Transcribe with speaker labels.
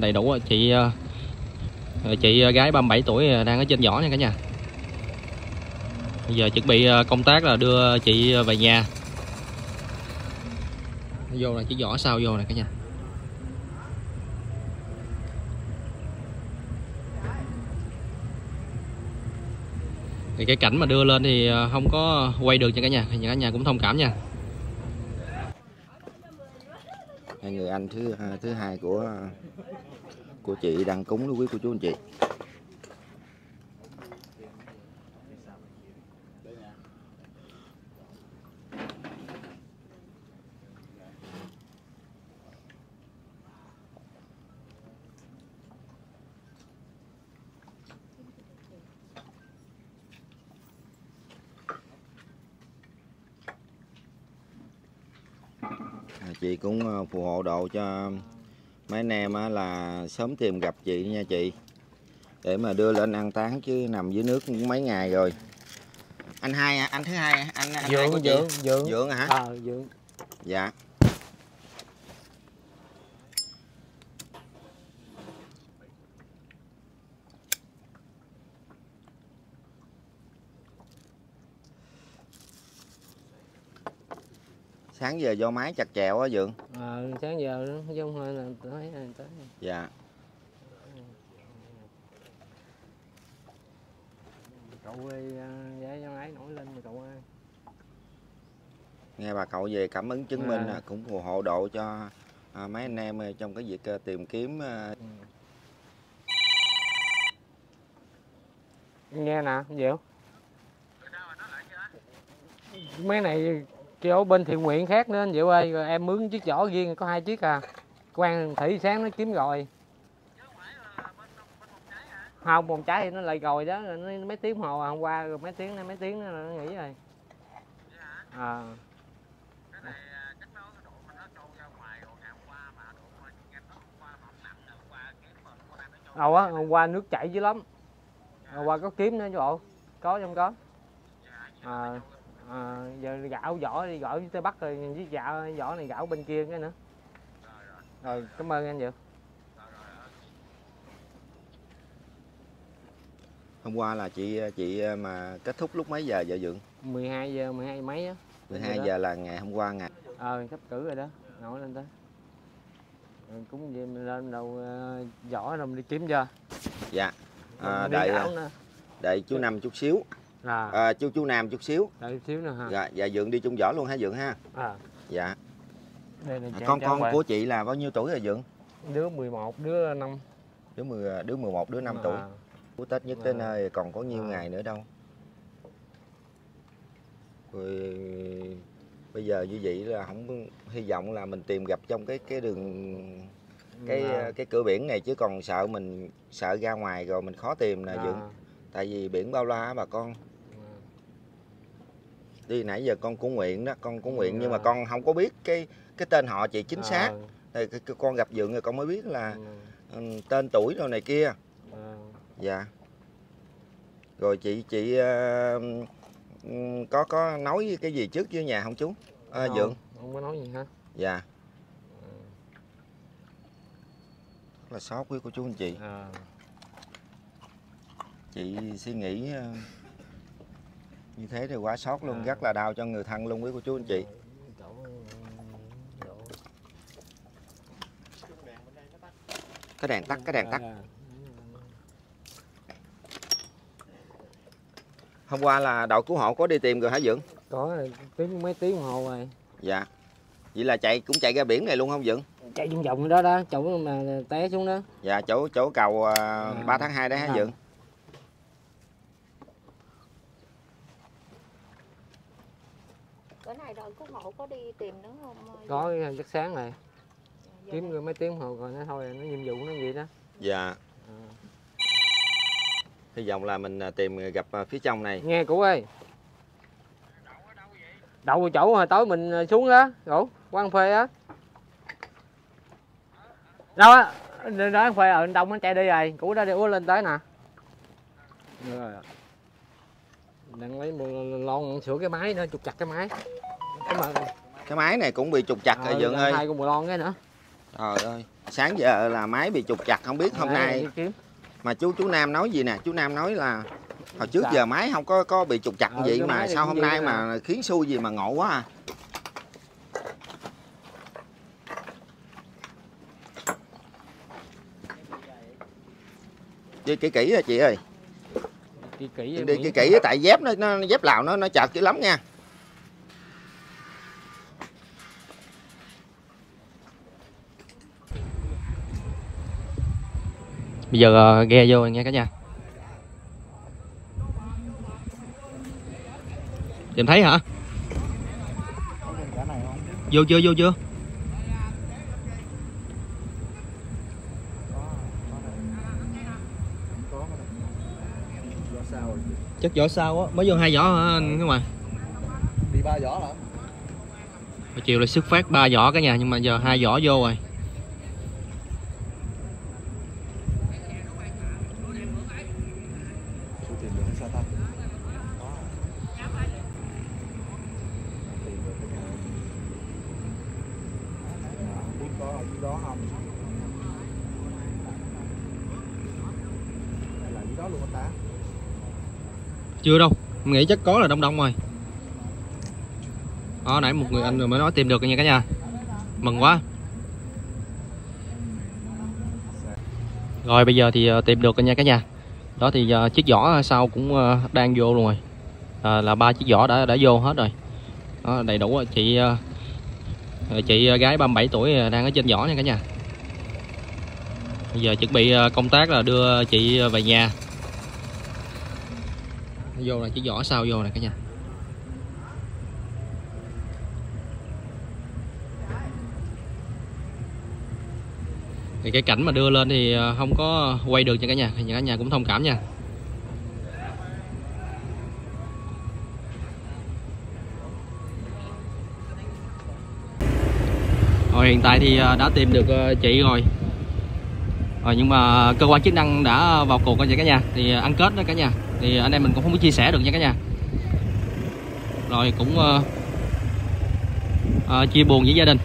Speaker 1: Đầy đủ chị ờ, ờ, chị ờ, gái 37 tuổi đang ở trên giỏ nha cả nhà. Bây giờ chuẩn bị công tác là đưa chị về nhà. Vô là chỉ giỏ sau vô nè cả nhà. Thì cái cảnh mà đưa lên thì không có quay được nha cả nhà. Thì cả nhà cũng thông cảm nha
Speaker 2: hai người anh, thứ thứ hai của của chị đang cúng đối quý cô chú anh chị. Chị cũng ờ, phù hộ độ cho mấy anh em á là sớm tìm gặp chị nha chị. Để mà đưa lên ăn táng chứ nằm dưới nước cũng mấy ngày rồi. Anh hai hả? anh thứ hai hả? anh, anh hai của
Speaker 3: dượng
Speaker 2: chị?
Speaker 3: Dượng dượng.
Speaker 2: Dượng hả?
Speaker 3: Ờ dượng.
Speaker 2: Dạ sáng giờ do máy chặt chèo á dượng?
Speaker 3: Ờ sáng giờ nó giống hơi là tới tới
Speaker 2: dạ.
Speaker 3: Cậu ơi giá cho ấy nổi lên rồi cậu ơi.
Speaker 2: Nghe bà cậu về cảm ứng chứng
Speaker 3: À.
Speaker 2: minh à, cũng phù hộ độ cho à, mấy anh em trong cái việc ờ, tìm kiếm ờ,
Speaker 3: nghe nè Diệu mấy này chỗ bên thiện nguyện khác nữa anh Diệu ơi. Rồi em mướn chiếc giỏ riêng có hai chiếc à. Quan thủy sáng nó kiếm rồi. Không bồn cháy thì nó lại rồi đó nó mấy tiếng hồ à, hôm qua rồi mấy tiếng mấy tiếng nó nghỉ rồi. À Đâu á, hôm qua nước chảy dữ lắm. Hôm qua có kiếm nữa chứ bộ. Có trong có. À, à, giờ gạo vỏ đi gõ với Tây Bắc rồi với dạ vỏ này gạo bên kia cái nữa. Rồi, cảm ơn anh Dược.
Speaker 2: hôm qua là chị chị ờ, mà kết thúc lúc mấy giờ vợ dượng
Speaker 3: 12 giờ 12 mấy á.
Speaker 2: 12
Speaker 3: đó.
Speaker 2: giờ là ngày hôm qua ngày
Speaker 3: Ờ, sắp cử rồi đó. Nổi lên tới. Rồi cũng về mình lên đầu vỏ rồi mình đi kiếm chưa?
Speaker 2: dạ à, đợi
Speaker 3: gạo
Speaker 2: đợi chú Năm chút xíu
Speaker 3: À,
Speaker 2: à, chú chú Nam chút xíu.
Speaker 3: Đợi xíu nữa ha.
Speaker 2: dạ dạ dượng đi chung võ luôn hả dượng ha?
Speaker 3: À,
Speaker 2: dạ.
Speaker 3: Đây là
Speaker 2: à, con con
Speaker 3: khỏe.
Speaker 2: của chị là bao nhiêu tuổi rồi dượng
Speaker 3: đứa 11, đứa 5
Speaker 2: đứa 10 đứa 11 đứa 5 tuổi.
Speaker 3: À,
Speaker 2: của Tết nhất tới
Speaker 3: À.
Speaker 2: nơi còn có nhiêu
Speaker 3: À.
Speaker 2: ngày nữa đâu? Rồi bây giờ như vậy là không hy vọng là mình tìm gặp trong cái cái đường cái
Speaker 3: à,
Speaker 2: cái cửa biển này chứ còn sợ mình sợ ra ngoài rồi mình khó tìm nè
Speaker 3: à,
Speaker 2: dượng tại vì biển bao la bà con đi nãy giờ con cũng nguyện đó con cũng nguyện nhưng mà
Speaker 3: À.
Speaker 2: con không có biết cái cái tên họ chị chính
Speaker 3: à,
Speaker 2: xác. Thì cái con gặp dượng rồi con mới biết là
Speaker 3: ừ,
Speaker 2: ừ, tên tuổi rồi này kia.
Speaker 3: À,
Speaker 2: dạ. Rồi chị chị ờ, ừm, có có nói cái gì trước với nhà không chú? À,
Speaker 3: không,
Speaker 2: dượng.
Speaker 3: không có nói gì hả
Speaker 2: dạ. Rất là sót với cô chú anh chị.
Speaker 3: À,
Speaker 2: chị suy nghĩ ờ, như thế thì quá sót luôn
Speaker 3: À.
Speaker 2: rất là đau cho người thân luôn với cô chú anh chị. Cái đèn tắt cái đèn tắt.
Speaker 3: À,
Speaker 2: hôm qua là đội cứu hộ có đi tìm rồi hả dượng?
Speaker 3: Có tiếng mấy tiếng đồng hồ rồi.
Speaker 2: Dạ. Vậy là chạy cũng chạy ra biển này luôn không dượng?
Speaker 3: Chạy vòng vòng đó đó chỗ mà té xuống đó.
Speaker 2: Dạ chỗ chỗ cầu uh, 3 tháng 2 đấy hả
Speaker 3: À.
Speaker 2: dượng
Speaker 4: bữa này đội cứu hộ có đi tìm nữa không
Speaker 3: có chắc sáng rồi
Speaker 4: Giờ
Speaker 3: kiếm
Speaker 4: này-
Speaker 3: rồi mấy tiếng hồ rồi nó thôi nó nhiệm vụ nó vậy đó.
Speaker 2: Dạ.
Speaker 3: À.
Speaker 2: hy vọng là mình à, tìm gặp à, phía trong này.
Speaker 3: Nghe cụ ơi. Đậu ở chỗ hồi tối mình ờ, xuống đó rủ quán phê á. Đâu á đó phê ở đông nó chạy đi rồi cụ đã đi uống lên tới nè. Rồi đang lấy lon sửa cái máy nữa trục chặt cái máy
Speaker 2: cái máy này cũng bị trục chặt rồi dượng ơi.
Speaker 3: hai con bù lon cái nữa.
Speaker 2: Trời ơi sáng giờ là máy bị trục chặt không biết hôm nay mà chú chú Nam nói gì nè? Chú Nam nói là hồi trước
Speaker 3: Dạ.
Speaker 2: giờ máy không có có bị trục chặt
Speaker 3: Ờ,
Speaker 2: gì
Speaker 3: cái
Speaker 2: mà sao hôm
Speaker 3: vậy
Speaker 2: nay mà khiến xui gì mà ngộ quá à? Đi kỹ kỹ rồi chị ơi.
Speaker 3: Đi kỹ
Speaker 2: đi kỹ kỹ tại dép nó, nó dép lào nó nó chật dữ lắm nha
Speaker 1: bây giờ ờ, ghe vô nha cả nhà. Tìm thấy hả? Vô chưa vô chưa? Chất vỏ sau á mới vô hai vỏ hả anh cái ngoài
Speaker 5: đi ba vỏ hả?
Speaker 1: Chiều là xuất phát ba vỏ cả nhà nhưng mà giờ hai vỏ vô rồi
Speaker 5: số tiền được sao ta biết có ở dưới đó không hay là dưới đó luôn anh ta?
Speaker 1: Chưa đâu Em nghĩ chắc có là đông đông rồi. Đó nãy một người anh rồi mới nói tìm được nha cả nhà. Mừng quá. Rồi bây giờ thì ờ, tìm được rồi nha cả nhà. Đó thì ờ, chiếc giỏ sau cũng ờ, đang vô luôn rồi. À, là ba chiếc giỏ đã đã vô hết rồi. Đó, đầy đủ rồi. chị chị gái 37 tuổi đang ở trên giỏ nha cả nhà. Bây giờ chuẩn bị công tác là đưa chị về nhà vô là chỉ vỏ sau vô này cả nhà. Thì cái cảnh mà đưa lên thì ờ, không có quay được nha cả nhà. Thì cả nhà cũng thông cảm nha. Rồi, hiện tại thì ờ, đã tìm được ờ, chị rồi rồi nhưng mà cơ quan chức năng đã vào cuộc rồi nha cả nhà. Thì ờ, ăn kết đó cả nhà. Thì anh em mình cũng không có chia sẻ được nha cả nhà. Rồi cũng uh, uh, chia buồn với gia đình.